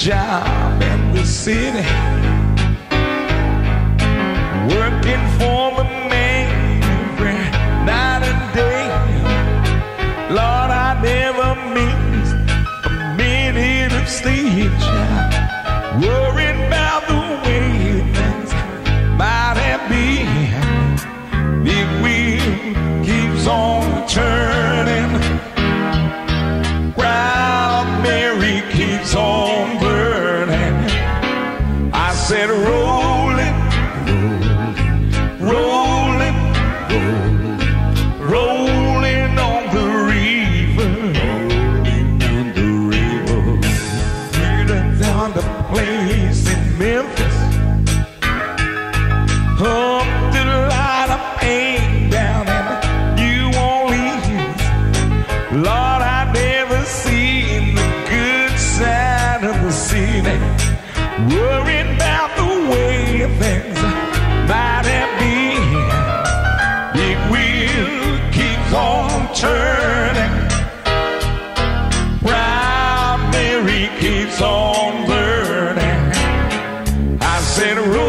job in the city, working for said, roll it, roll it, rolling on the river, rolling down the river, further down the place in Memphis. in a room.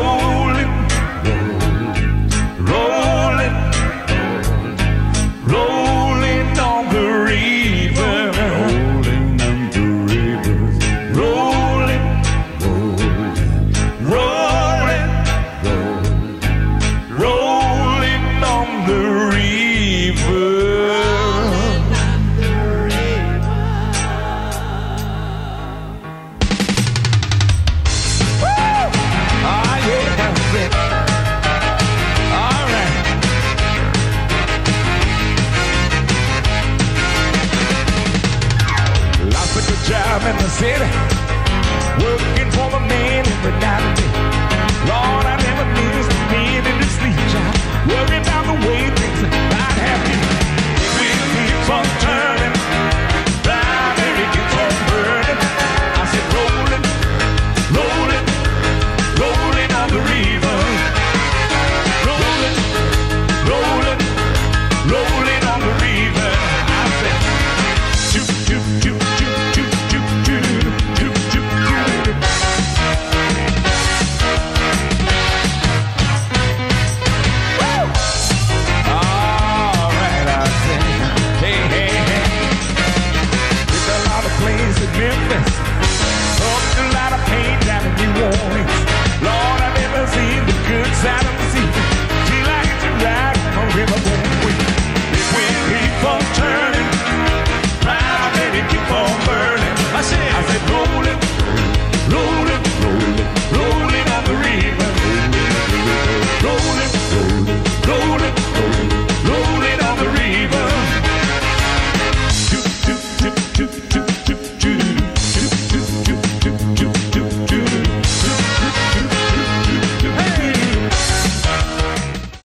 I'm in the city.